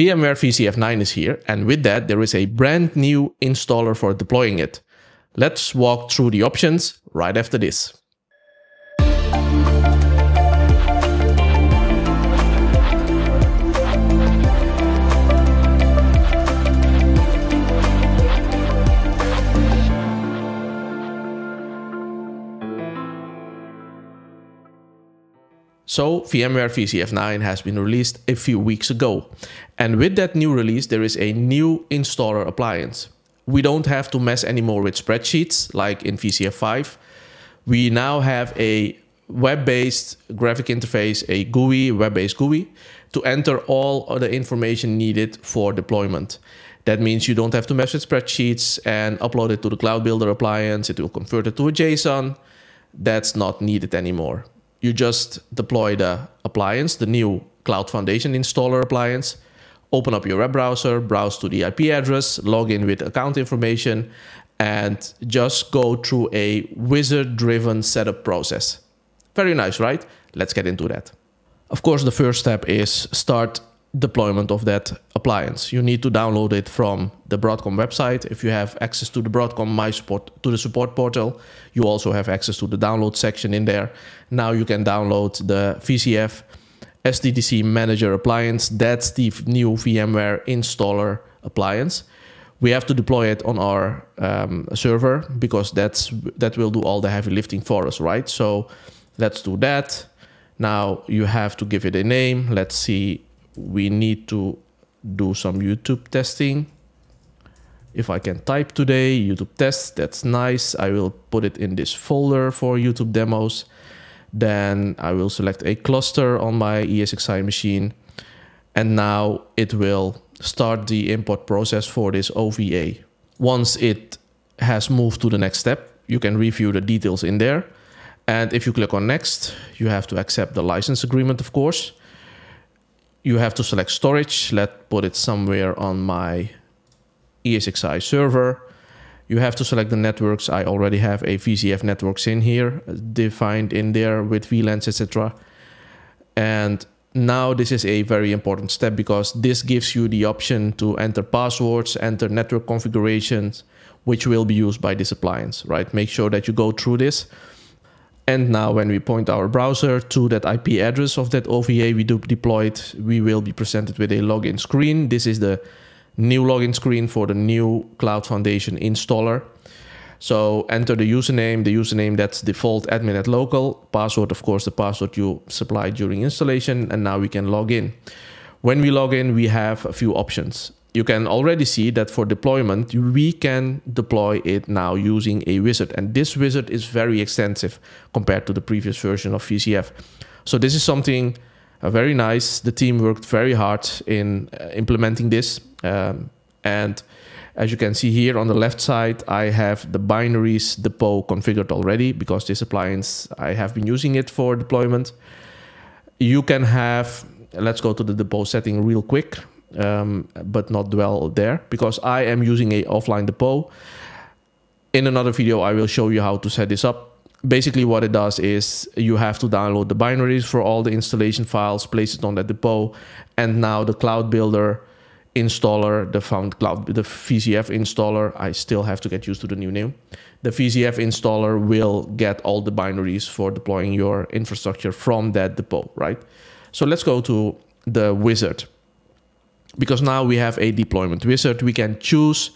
VMware VCF9 is here, and with that, there is a brand new installer for deploying it. Let's walk through the options right after this. So VMware VCF9 has been released a few weeks ago. And with that new release, there is a new installer appliance. We don't have to mess anymore with spreadsheets like in VCF5. We now have a web-based graphic interface, a GUI, web-based GUI, to enter all of the information needed for deployment. That means you don't have to mess with spreadsheets and upload it to the Cloud Builder appliance. It will convert it to a JSON. That's not needed anymore you just deploy the appliance, the new Cloud Foundation installer appliance, open up your web browser, browse to the IP address, log in with account information, and just go through a wizard-driven setup process. Very nice, right? Let's get into that. Of course, the first step is start deployment of that appliance. You need to download it from the Broadcom website. If you have access to the Broadcom My Support to the support portal, you also have access to the download section in there. Now you can download the VCF SDDC Manager appliance. That's the new VMware installer appliance. We have to deploy it on our um, server because that's that will do all the heavy lifting for us, right? So let's do that. Now you have to give it a name. Let's see we need to do some YouTube testing. If I can type today, YouTube tests, that's nice. I will put it in this folder for YouTube demos. Then I will select a cluster on my ESXi machine. And now it will start the import process for this OVA. Once it has moved to the next step, you can review the details in there. And if you click on next, you have to accept the license agreement, of course you have to select storage. Let's put it somewhere on my ESXi server. You have to select the networks. I already have a VCF networks in here, uh, defined in there with VLANs, etc. And now this is a very important step because this gives you the option to enter passwords, enter network configurations, which will be used by this appliance, right? Make sure that you go through this and now when we point our browser to that IP address of that OVA we deployed, we will be presented with a login screen. This is the new login screen for the new Cloud Foundation installer. So enter the username, the username that's default admin at local, password, of course, the password you supplied during installation, and now we can log in. When we log in, we have a few options you can already see that for deployment, we can deploy it now using a wizard. And this wizard is very extensive compared to the previous version of VCF. So this is something uh, very nice. The team worked very hard in uh, implementing this. Um, and as you can see here on the left side, I have the binaries depot configured already because this appliance, I have been using it for deployment. You can have, let's go to the depot setting real quick um, but not dwell there because I am using a offline depot. In another video, I will show you how to set this up. Basically, what it does is you have to download the binaries for all the installation files, place it on that depot, and now the Cloud Builder installer, the found cloud, the VCF installer. I still have to get used to the new name. The VCF installer will get all the binaries for deploying your infrastructure from that depot, right? So let's go to the wizard because now we have a deployment wizard, we can choose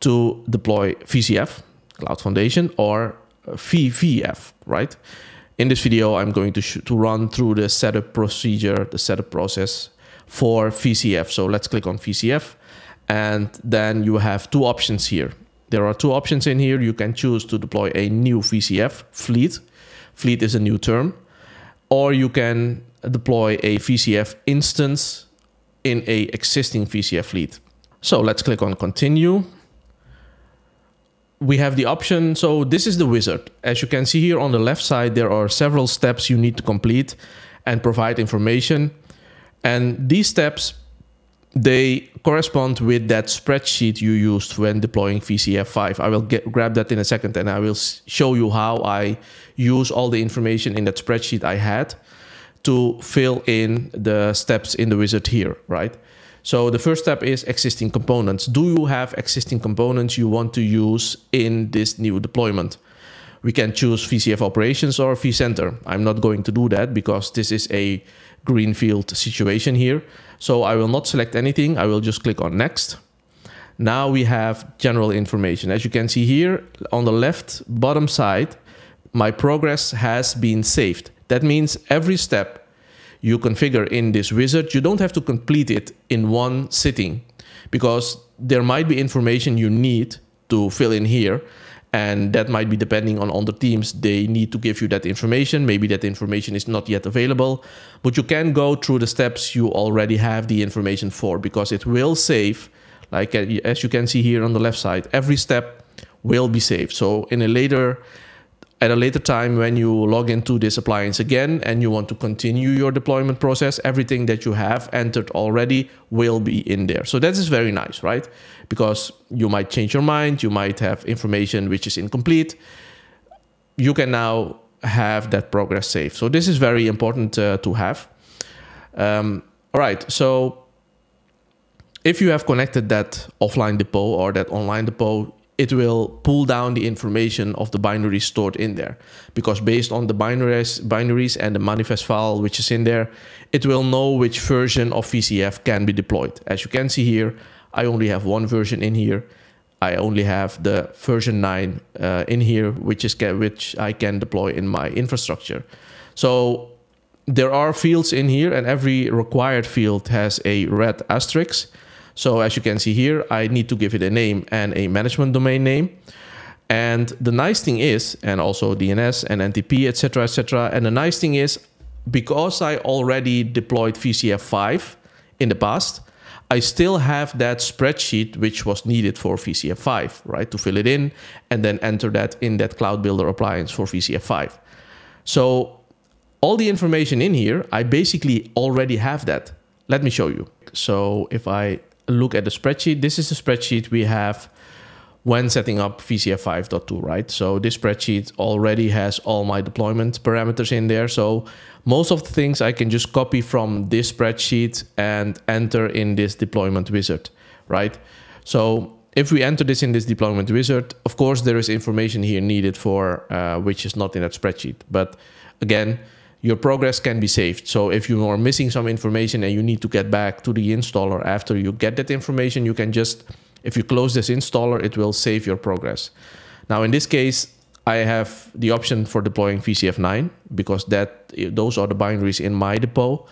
to deploy VCF, Cloud Foundation, or VVF, right? In this video, I'm going to, to run through the setup procedure, the setup process for VCF. So let's click on VCF and then you have two options here. There are two options in here. You can choose to deploy a new VCF fleet. Fleet is a new term. Or you can deploy a VCF instance in a existing VCF fleet. So let's click on continue. We have the option, so this is the wizard. As you can see here on the left side, there are several steps you need to complete and provide information. And these steps, they correspond with that spreadsheet you used when deploying VCF5. I will get, grab that in a second and I will show you how I use all the information in that spreadsheet I had to fill in the steps in the wizard here, right? So the first step is existing components. Do you have existing components you want to use in this new deployment? We can choose VCF operations or vCenter. I'm not going to do that because this is a greenfield situation here. So I will not select anything. I will just click on next. Now we have general information. As you can see here on the left bottom side, my progress has been saved. That means every step you configure in this wizard, you don't have to complete it in one sitting because there might be information you need to fill in here and that might be depending on other teams. They need to give you that information. Maybe that information is not yet available but you can go through the steps you already have the information for because it will save like uh, as you can see here on the left side every step will be saved. So in a later at a later time when you log into this appliance again and you want to continue your deployment process, everything that you have entered already will be in there. So that is very nice, right? Because you might change your mind, you might have information which is incomplete. You can now have that progress saved. So this is very important uh, to have. Um, all right, so if you have connected that offline depot or that online depot, it will pull down the information of the binary stored in there. Because based on the binaries binaries and the manifest file which is in there it will know which version of VCF can be deployed. As you can see here I only have one version in here. I only have the version 9 uh, in here which is which I can deploy in my infrastructure. So there are fields in here and every required field has a red asterisk so as you can see here, I need to give it a name and a management domain name. And the nice thing is, and also DNS and NTP, etc., etc. And the nice thing is, because I already deployed VCF5 in the past, I still have that spreadsheet which was needed for VCF5, right? To fill it in and then enter that in that Cloud Builder appliance for VCF5. So all the information in here, I basically already have that. Let me show you. So if I look at the spreadsheet, this is the spreadsheet we have when setting up VCF 5.2, right? So this spreadsheet already has all my deployment parameters in there. So most of the things I can just copy from this spreadsheet and enter in this deployment wizard, right? So if we enter this in this deployment wizard, of course, there is information here needed for uh, which is not in that spreadsheet. But again, your progress can be saved. So if you are missing some information and you need to get back to the installer after you get that information, you can just, if you close this installer, it will save your progress. Now in this case, I have the option for deploying VCF9 because that those are the binaries in my depot.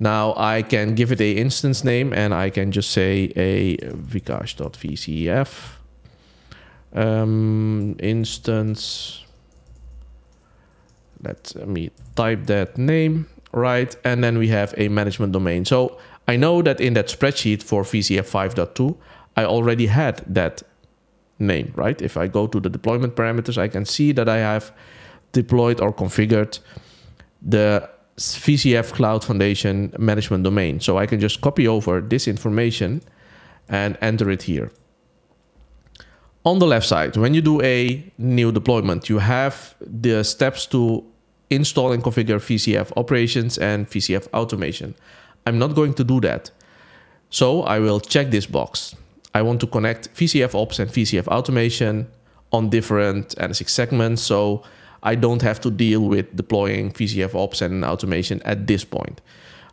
Now I can give it a instance name and I can just say a vikash.vcf um, instance let me type that name, right? And then we have a management domain. So I know that in that spreadsheet for VCF 5.2, I already had that name, right? If I go to the deployment parameters, I can see that I have deployed or configured the VCF Cloud Foundation management domain. So I can just copy over this information and enter it here. On the left side, when you do a new deployment, you have the steps to install and configure VCF operations and VCF automation. I'm not going to do that. So I will check this box. I want to connect VCF ops and VCF automation on different NSX segments. So I don't have to deal with deploying VCF ops and automation at this point.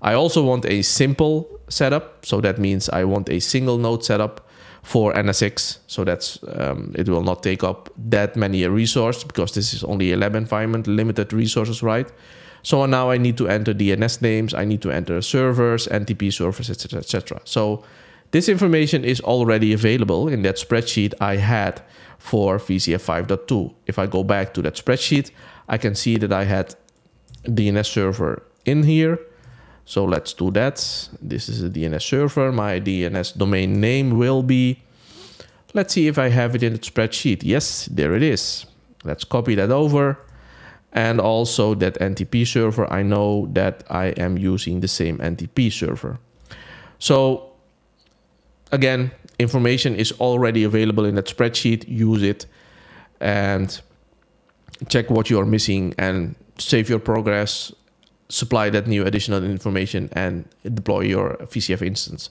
I also want a simple setup. So that means I want a single node setup for NSX. So that's um, it will not take up that many a resource because this is only a lab environment, limited resources, right? So now I need to enter DNS names, I need to enter servers, NTP servers, etc., etc. So this information is already available in that spreadsheet I had for VCF 5.2. If I go back to that spreadsheet, I can see that I had DNS server in here so let's do that. This is a DNS server. My DNS domain name will be, let's see if I have it in the spreadsheet. Yes, there it is. Let's copy that over. And also that NTP server, I know that I am using the same NTP server. So again, information is already available in that spreadsheet. Use it and check what you are missing and save your progress supply that new additional information and deploy your VCF instance.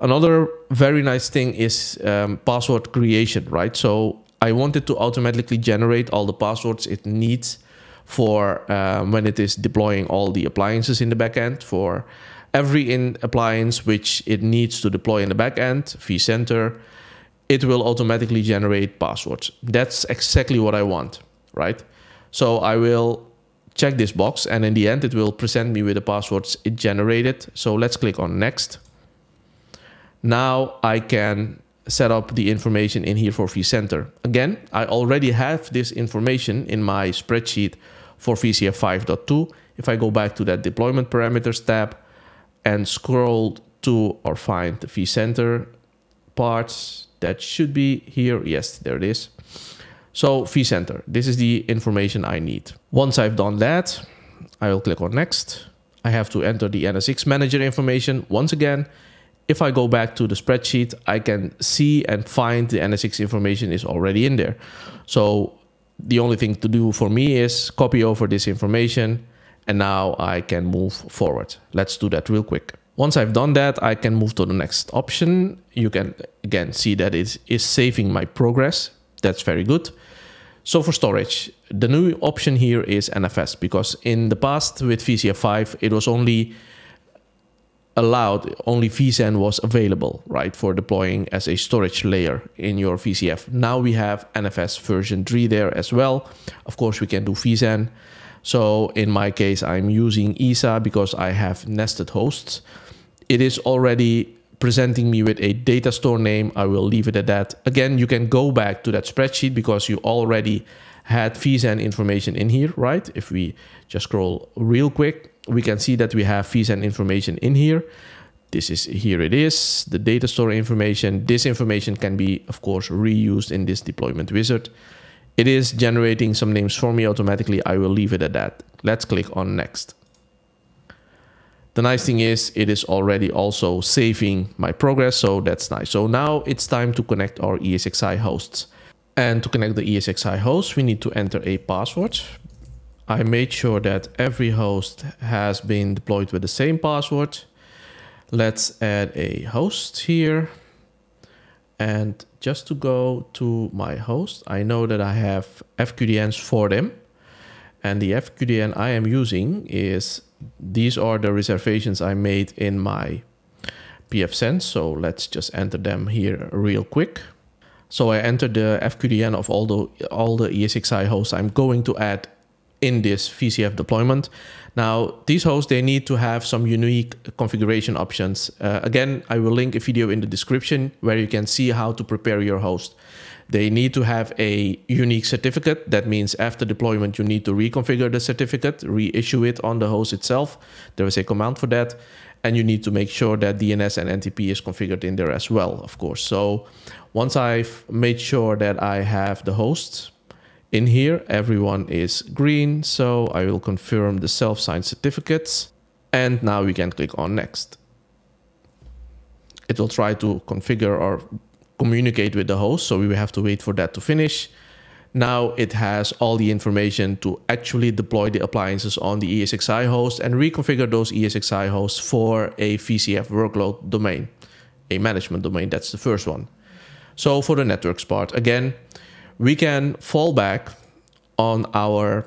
Another very nice thing is um, password creation, right? So I wanted to automatically generate all the passwords it needs for um, when it is deploying all the appliances in the backend for every in appliance which it needs to deploy in the backend, vCenter, it will automatically generate passwords. That's exactly what I want, right? So I will check this box and in the end it will present me with the passwords it generated. So let's click on next. Now I can set up the information in here for vCenter. Again, I already have this information in my spreadsheet for VCF 5.2. If I go back to that deployment parameters tab and scroll to or find the vCenter parts, that should be here. Yes, there it is. So vCenter, this is the information I need. Once I've done that, I will click on next. I have to enter the NSX manager information once again. If I go back to the spreadsheet, I can see and find the NSX information is already in there. So the only thing to do for me is copy over this information and now I can move forward. Let's do that real quick. Once I've done that, I can move to the next option. You can again see that it is saving my progress. That's very good. So for storage, the new option here is NFS because in the past with VCF5, it was only allowed, only vSAN was available, right, for deploying as a storage layer in your VCF. Now we have NFS version 3 there as well. Of course, we can do vSAN. So in my case, I'm using ESA because I have nested hosts. It is already presenting me with a data store name. I will leave it at that. Again, you can go back to that spreadsheet because you already had vSAN information in here, right? If we just scroll real quick, we can see that we have vSAN information in here. This is, here it is, the data store information. This information can be, of course, reused in this deployment wizard. It is generating some names for me automatically. I will leave it at that. Let's click on next. The nice thing is it is already also saving my progress, so that's nice. So now it's time to connect our ESXi hosts. And to connect the ESXi host, we need to enter a password. I made sure that every host has been deployed with the same password. Let's add a host here. And just to go to my host, I know that I have FQDNs for them. And the FQDN I am using is these are the reservations I made in my pfSense. So let's just enter them here real quick. So I entered the FQDN of all the all the ESXi hosts I'm going to add in this VCF deployment. Now, these hosts, they need to have some unique configuration options. Uh, again, I will link a video in the description where you can see how to prepare your host. They need to have a unique certificate. That means after deployment, you need to reconfigure the certificate, reissue it on the host itself. There is a command for that. And you need to make sure that DNS and NTP is configured in there as well, of course. So once I've made sure that I have the host in here, everyone is green. So I will confirm the self-signed certificates. And now we can click on next. It will try to configure or communicate with the host. So we have to wait for that to finish. Now it has all the information to actually deploy the appliances on the ESXi host and reconfigure those ESXi hosts for a VCF workload domain, a management domain. That's the first one. So for the networks part, again, we can fall back on our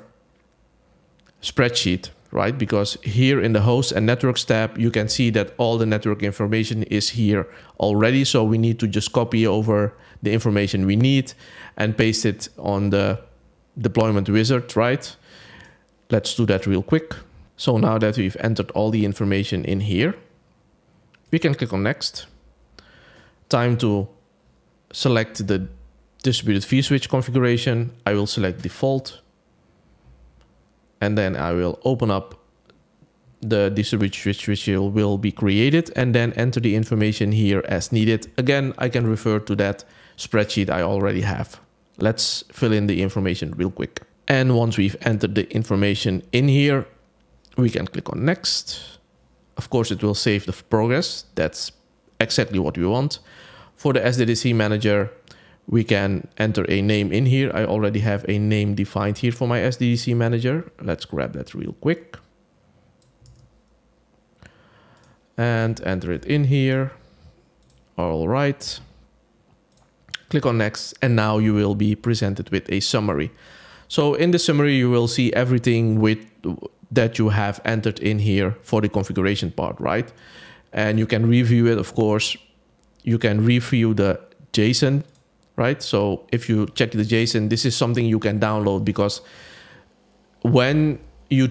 spreadsheet right? Because here in the host and networks tab, you can see that all the network information is here already. So we need to just copy over the information we need and paste it on the deployment wizard, right? Let's do that real quick. So now that we've entered all the information in here, we can click on next. Time to select the distributed vSwitch configuration. I will select default and then I will open up the distributed switch which will be created and then enter the information here as needed. Again, I can refer to that spreadsheet I already have. Let's fill in the information real quick. And once we've entered the information in here, we can click on next. Of course, it will save the progress. That's exactly what we want. For the SDDC manager, we can enter a name in here. I already have a name defined here for my SDDC manager. Let's grab that real quick. And enter it in here. All right. Click on next and now you will be presented with a summary. So in the summary, you will see everything with that you have entered in here for the configuration part, right? And you can review it, of course. You can review the JSON, right? So if you check the JSON, this is something you can download because when you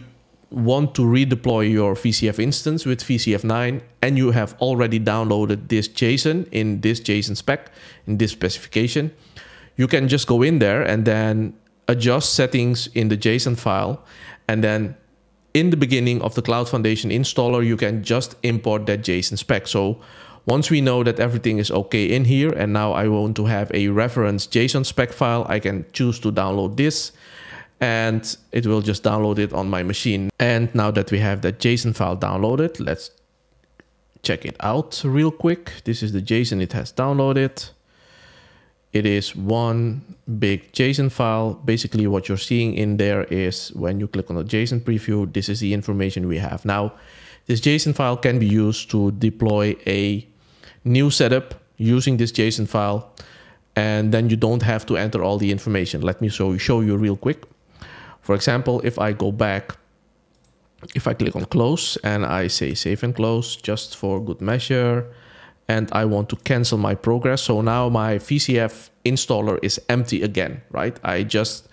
want to redeploy your VCF instance with VCF9 and you have already downloaded this JSON in this JSON spec, in this specification, you can just go in there and then adjust settings in the JSON file. And then in the beginning of the Cloud Foundation installer, you can just import that JSON spec. So once we know that everything is okay in here, and now I want to have a reference JSON spec file, I can choose to download this and it will just download it on my machine. And now that we have that JSON file downloaded, let's check it out real quick. This is the JSON it has downloaded. It is one big JSON file. Basically what you're seeing in there is when you click on the JSON preview, this is the information we have. Now, this JSON file can be used to deploy a new setup using this JSON file. And then you don't have to enter all the information. Let me show you, show you real quick. For example, if I go back, if I click on close and I say save and close just for good measure, and I want to cancel my progress. So now my VCF installer is empty again, right? I just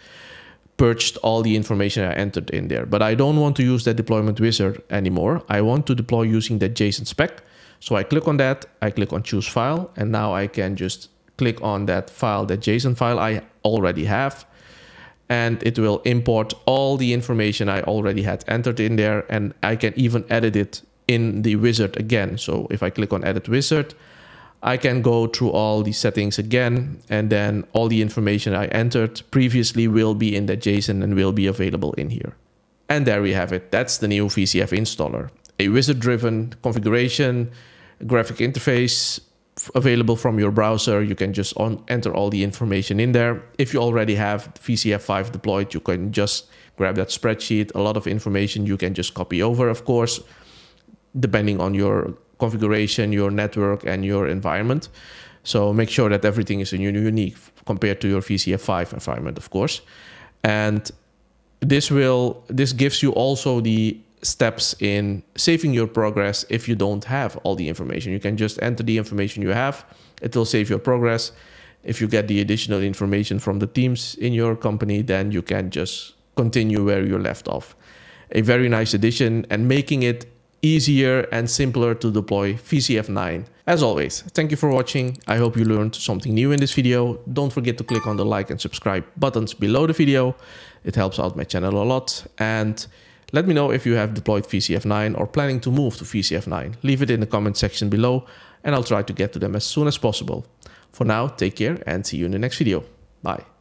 purged all the information I entered in there, but I don't want to use that deployment wizard anymore. I want to deploy using that JSON spec. So I click on that, I click on choose file, and now I can just click on that file, that JSON file I already have and it will import all the information I already had entered in there and I can even edit it in the wizard again. So if I click on edit wizard, I can go through all the settings again and then all the information I entered previously will be in the JSON and will be available in here. And there we have it. That's the new VCF installer. A wizard driven configuration, graphic interface, available from your browser. You can just on, enter all the information in there. If you already have VCF5 deployed, you can just grab that spreadsheet. A lot of information you can just copy over, of course, depending on your configuration, your network, and your environment. So make sure that everything is unique compared to your VCF5 environment, of course. And this will this gives you also the steps in saving your progress if you don't have all the information. You can just enter the information you have. It will save your progress. If you get the additional information from the teams in your company, then you can just continue where you left off. A very nice addition and making it easier and simpler to deploy VCF9. As always, thank you for watching. I hope you learned something new in this video. Don't forget to click on the like and subscribe buttons below the video. It helps out my channel a lot. And let me know if you have deployed VCF9 or planning to move to VCF9. Leave it in the comment section below and I'll try to get to them as soon as possible. For now, take care and see you in the next video. Bye.